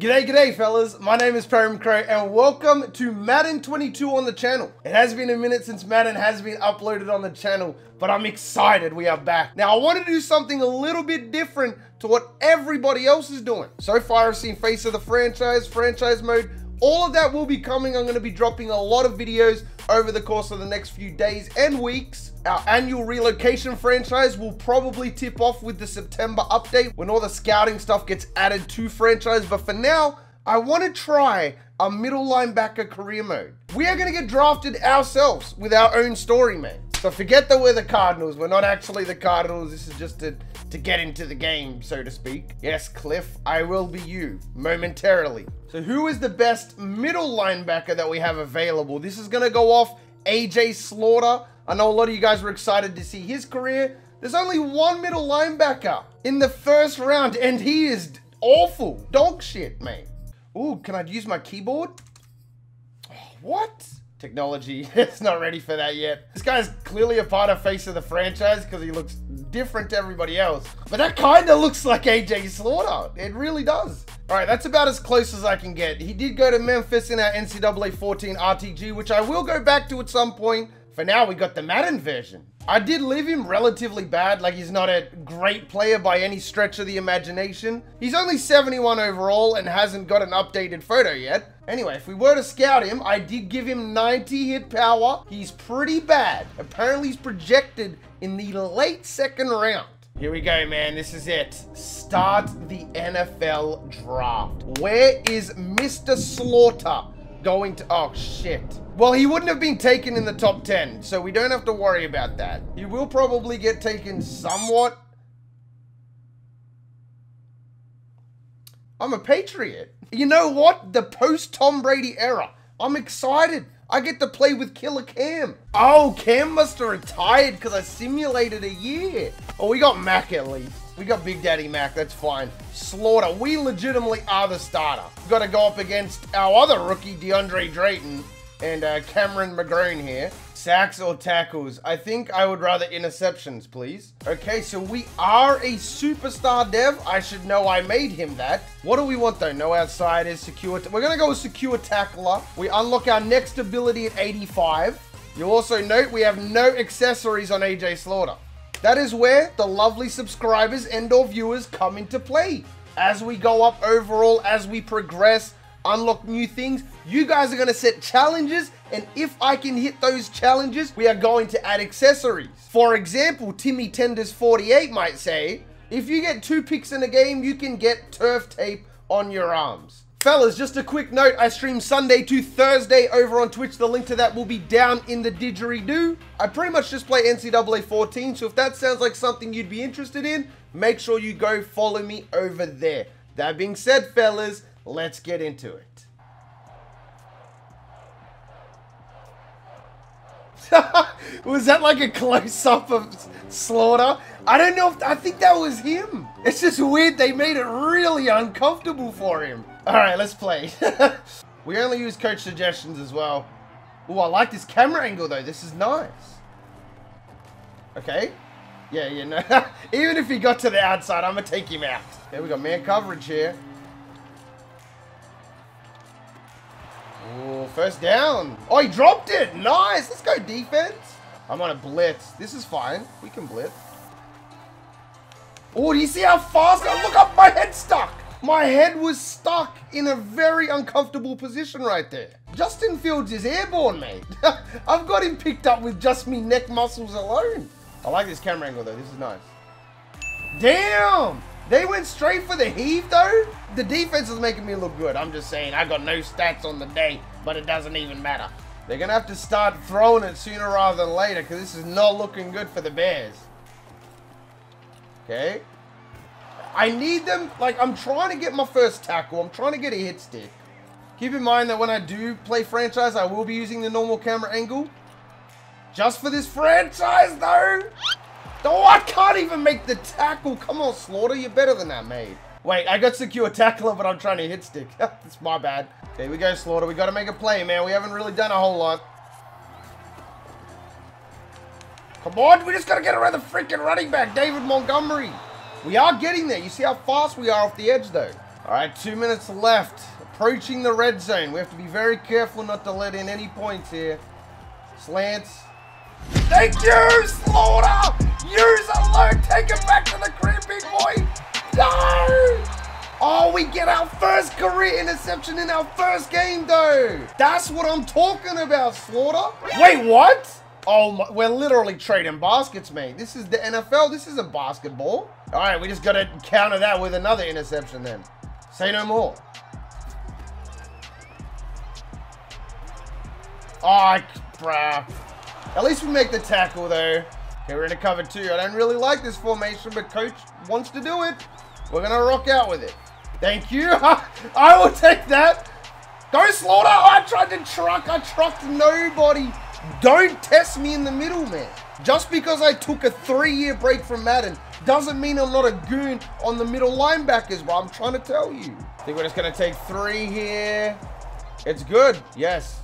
G'day, g'day, fellas. My name is Perram Crowe, and welcome to Madden 22 on the channel. It has been a minute since Madden has been uploaded on the channel, but I'm excited we are back. Now, I want to do something a little bit different to what everybody else is doing. So far, I've seen Face of the Franchise, Franchise Mode, all of that will be coming. I'm going to be dropping a lot of videos over the course of the next few days and weeks. Our annual relocation franchise will probably tip off with the September update when all the scouting stuff gets added to franchise. But for now, I want to try a middle linebacker career mode. We are going to get drafted ourselves with our own story, man. So forget that we're the Cardinals. We're not actually the Cardinals. This is just to, to get into the game, so to speak. Yes, Cliff, I will be you momentarily. So who is the best middle linebacker that we have available? This is going to go off AJ Slaughter. I know a lot of you guys were excited to see his career. There's only one middle linebacker in the first round, and he is awful. Dog shit, man. Ooh, can I use my keyboard? What? technology. it's not ready for that yet. This guy's clearly a part of face of the franchise because he looks different to everybody else. But that kind of looks like AJ Slaughter. It really does. All right, that's about as close as I can get. He did go to Memphis in our NCAA 14 RTG, which I will go back to at some point. For now, we got the Madden version. I did leave him relatively bad, like he's not a great player by any stretch of the imagination. He's only 71 overall and hasn't got an updated photo yet. Anyway, if we were to scout him, I did give him 90 hit power. He's pretty bad. Apparently he's projected in the late second round. Here we go, man. This is it. Start the NFL draft. Where is Mr. Slaughter going to... Oh, shit. Well, he wouldn't have been taken in the top 10, so we don't have to worry about that. He will probably get taken somewhat. I'm a patriot. You know what? The post-Tom Brady era. I'm excited. I get to play with Killer Cam. Oh, Cam must have retired because I simulated a year. Oh, we got Mac at least. We got Big Daddy Mac, that's fine. Slaughter, we legitimately are the starter. We've got to go up against our other rookie, DeAndre Drayton and uh, Cameron McGrone here. Sacks or tackles? I think I would rather interceptions, please. Okay, so we are a superstar dev. I should know I made him that. What do we want though? No outsiders, secure. We're gonna go with secure tackler. We unlock our next ability at 85. You'll also note we have no accessories on AJ Slaughter. That is where the lovely subscribers and or viewers come into play. As we go up overall, as we progress, unlock new things. You guys are going to set challenges, and if I can hit those challenges, we are going to add accessories. For example, Timmy Tenders 48 might say, if you get two picks in a game, you can get turf tape on your arms. Fellas, just a quick note, I stream Sunday to Thursday over on Twitch. The link to that will be down in the didgeridoo. I pretty much just play NCAA 14, so if that sounds like something you'd be interested in, make sure you go follow me over there. That being said, fellas, let's get into it. was that like a close-up of Slaughter? I don't know if, I think that was him. It's just weird they made it really uncomfortable for him. All right, let's play. we only use coach suggestions as well. Oh, I like this camera angle though. This is nice. Okay. Yeah, you know. Even if he got to the outside, I'm going to take him out. Okay, we got man coverage here. First down. Oh, he dropped it. Nice. Let's go defense. I'm on a blitz. This is fine. We can blitz. Oh, do you see how fast? I look up. My head stuck. My head was stuck in a very uncomfortable position right there. Justin Fields is airborne, mate. I've got him picked up with just me neck muscles alone. I like this camera angle, though. This is nice. Damn! They went straight for the heave, though? The defense is making me look good. I'm just saying, I got no stats on the day, but it doesn't even matter. They're going to have to start throwing it sooner rather than later because this is not looking good for the Bears. Okay. I need them, like, I'm trying to get my first tackle. I'm trying to get a hit stick. Keep in mind that when I do play franchise, I will be using the normal camera angle. Just for this franchise, though. Oh, I can't even make the tackle. Come on, Slaughter. You're better than that, mate. Wait, I got secure tackler, but I'm trying to hit stick. That's my bad. There we go, Slaughter. We got to make a play, man. We haven't really done a whole lot. Come on, we just got to get around the freaking running back, David Montgomery. We are getting there. You see how fast we are off the edge, though. All right, two minutes left. Approaching the red zone. We have to be very careful not to let in any points here. Slants. Thank you, Slaughter! Use alone. Take it back to the big boy. Oh, we get our first career interception in our first game, though. That's what I'm talking about, Slaughter. Wait, what? Oh, my, we're literally trading baskets, mate. This is the NFL. This isn't basketball. All right, we just got to counter that with another interception then. Say no more. Oh, bruh. At least we make the tackle, though. Okay, we're in a cover two. I don't really like this formation, but coach wants to do it. We're going to rock out with it. Thank you. I will take that. Go slaughter. I tried to truck. I trucked nobody. Don't test me in the middle, man. Just because I took a three-year break from Madden doesn't mean I'm not a goon on the middle linebackers, bro. I'm trying to tell you. I think we're just going to take three here. It's good. Yes.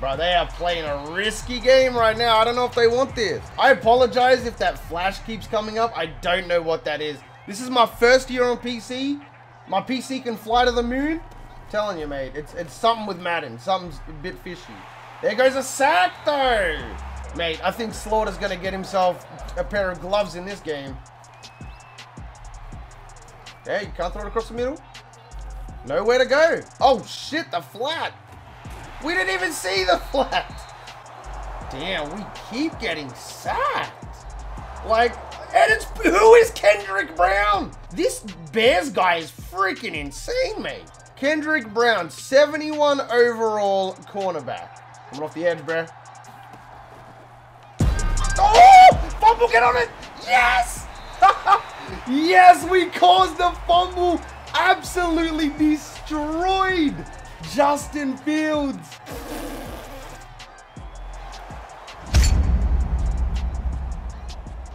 Bro, they are playing a risky game right now. I don't know if they want this. I apologize if that flash keeps coming up. I don't know what that is. This is my first year on PC. My PC can fly to the moon. I'm telling you, mate. It's, it's something with Madden. Something's a bit fishy. There goes a sack, though. Mate, I think Slaughter's going to get himself a pair of gloves in this game. You can't throw it across the middle. Nowhere to go. Oh, shit, the flat. We didn't even see the flat. Damn, we keep getting sacked. Like, and it's, who is Kendrick Brown? This Bears guy is freaking insane, mate. Kendrick Brown, 71 overall cornerback. Coming off the edge, bro. Oh! Fumble, get on it! Yes! yes, we caused the fumble. Absolutely destroyed Justin Fields.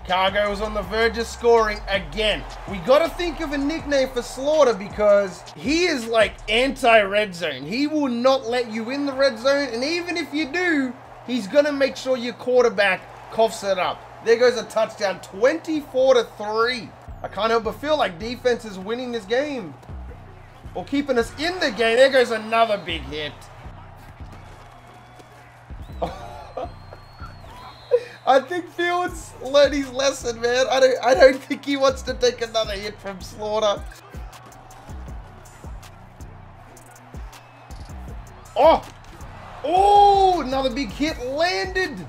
Cargo was on the verge of scoring again. We got to think of a nickname for Slaughter because he is like anti-red zone. He will not let you in the red zone. And even if you do, he's going to make sure your quarterback coughs it up. There goes a touchdown, 24 to 3. I can't help but feel like defense is winning this game. Or keeping us in the game. There goes another big hit. I think Fields learned his lesson, man. I don't I don't think he wants to take another hit from Slaughter. Oh! Oh, another big hit landed.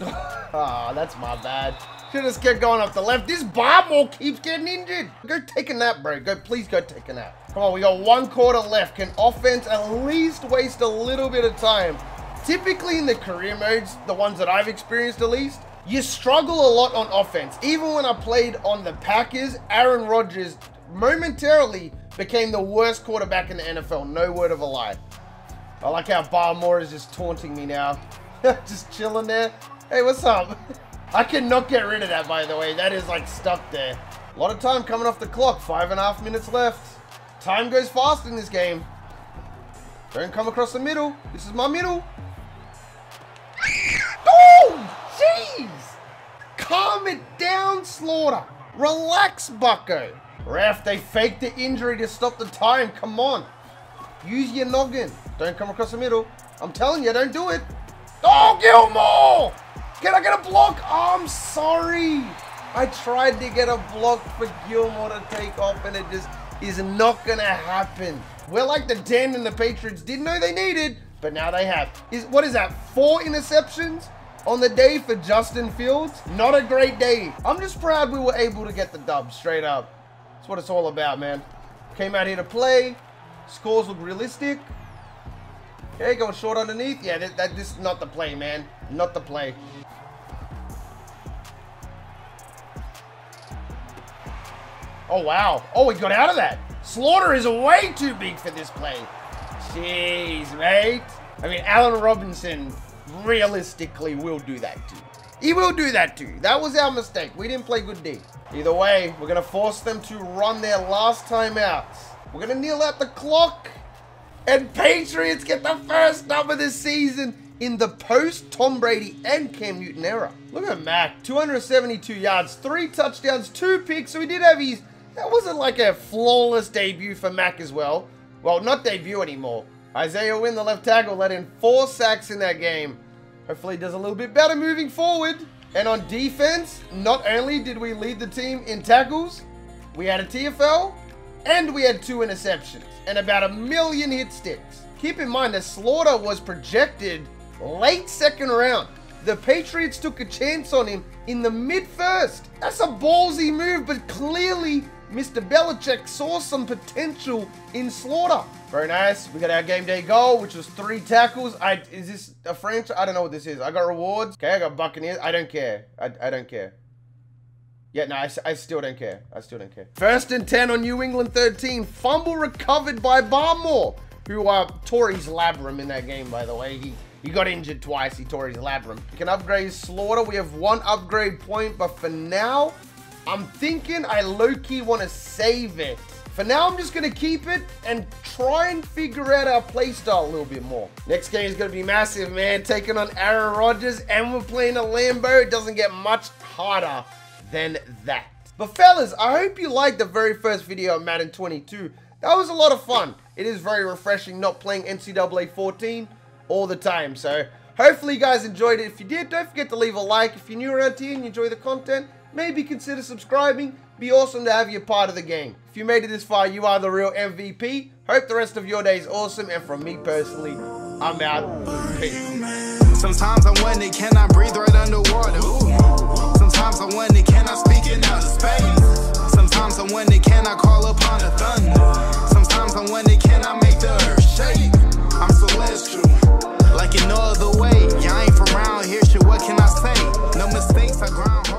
Ah, oh, that's my bad. Should just kept going up the left. This Barmore keeps getting injured. Go take a nap, bro. Go, please go take a nap. Come on, we got one quarter left. Can offense at least waste a little bit of time? Typically in the career modes, the ones that I've experienced at least, you struggle a lot on offense. Even when I played on the Packers, Aaron Rodgers momentarily became the worst quarterback in the NFL. No word of a lie. I like how Barmore is just taunting me now. just chilling there. Hey, what's up? I cannot get rid of that, by the way. That is, like, stuck there. A lot of time coming off the clock. Five and a half minutes left. Time goes fast in this game. Don't come across the middle. This is my middle. Oh, jeez. Calm it down, Slaughter. Relax, bucko. Ref, they faked the injury to stop the time. Come on. Use your noggin. Don't come across the middle. I'm telling you, don't do it. Oh, Gilmore! Can I get a block? Oh, I'm sorry. I tried to get a block for Gilmore to take off, and it just is not to happen. We're like the Den and the Patriots didn't know they needed, but now they have. Is What is that, four interceptions on the day for Justin Fields? Not a great day. I'm just proud we were able to get the dub, straight up. That's what it's all about, man. Came out here to play. Scores look realistic. Okay, going short underneath. Yeah, that, that this is not the play, man. Not the play. Oh, wow. Oh, he got out of that. Slaughter is way too big for this play. Jeez, mate. I mean, Allen Robinson realistically will do that too. He will do that too. That was our mistake. We didn't play good D. Either way, we're going to force them to run their last time out. We're going to kneel out the clock. And Patriots get the first number this season in the post Tom Brady and Cam Newton era. Look at Mac, 272 yards, three touchdowns, two picks. So he did have his, that wasn't like a flawless debut for Mac as well. Well, not debut anymore. Isaiah Wynn, the left tackle, let in four sacks in that game. Hopefully he does a little bit better moving forward. And on defense, not only did we lead the team in tackles, we had a TFL, and we had two interceptions, and about a million hit sticks. Keep in mind that Slaughter was projected late second round. The Patriots took a chance on him in the mid first. That's a ballsy move, but clearly Mr. Belichick saw some potential in Slaughter. Very nice. We got our game day goal, which was three tackles. I Is this a franchise? I don't know what this is. I got rewards. Okay, I got Buccaneers. I don't care. I, I don't care. Yeah, no, I, I still don't care. I still don't care. First and 10 on New England 13. Fumble recovered by Barmore, who uh, tore his labrum in that game, by the way. He he got injured twice. He tore his labrum. We can upgrade Slaughter. We have one upgrade point, but for now, I'm thinking I low-key want to save it. For now, I'm just going to keep it and try and figure out our playstyle a little bit more. Next game is going to be massive, man. Taking on Aaron Rodgers, and we're playing a Lambeau. It doesn't get much harder than that. But fellas, I hope you liked the very first video of Madden 22. That was a lot of fun. It is very refreshing not playing NCAA 14 all the time. So hopefully you guys enjoyed it. If you did, don't forget to leave a like. If you're new around here and you enjoy the content, maybe consider subscribing. Be awesome to have you part of the game. If you made it this far, you are the real MVP. Hope the rest of your day is awesome. And from me personally, I'm out. Peace. Sometimes I can I breathe right underwater? Ooh. Sometimes I wonder, can I speak in outer space? Sometimes I wonder, can I call upon the thunder? Sometimes I wonder, can I make the earth shake? I'm celestial, like in no other way. I ain't from around here, shit, what can I say? No mistakes, I ground.